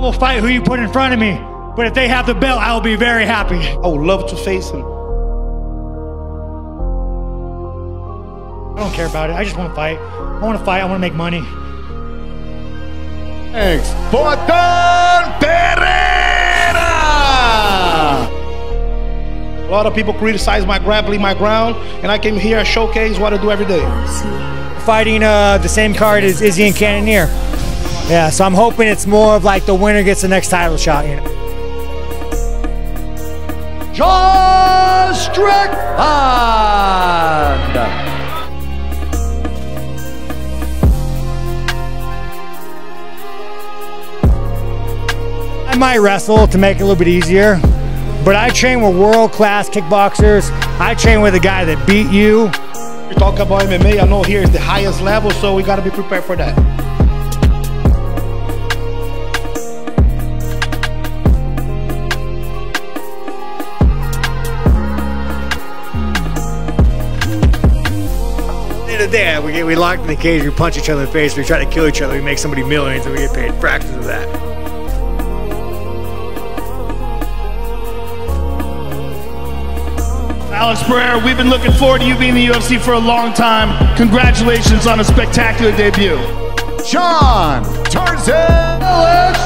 I will fight who you put in front of me, but if they have the belt, I will be very happy. I would love to face him. I don't care about it. I just want to fight. I want to fight. I want to make money. Thanks. Poatan Pereira! A lot of people criticize my grappling, my ground, and I came here and showcase what I do every day. Fighting uh, the same card as Izzy and Cannonier. Yeah, so I'm hoping it's more of like the winner gets the next title shot, you know. Sean Strickland! I might wrestle to make it a little bit easier, but I train with world-class kickboxers. I train with a guy that beat you. We talk about MMA, I know here is the highest level, so we gotta be prepared for that. End of the day, we get we locked in the cage, we punch each other in the face, we try to kill each other, we make somebody millions, and we get paid fractions of that. Alex Pereira, we've been looking forward to you being in the UFC for a long time. Congratulations on a spectacular debut. Sean Tarzan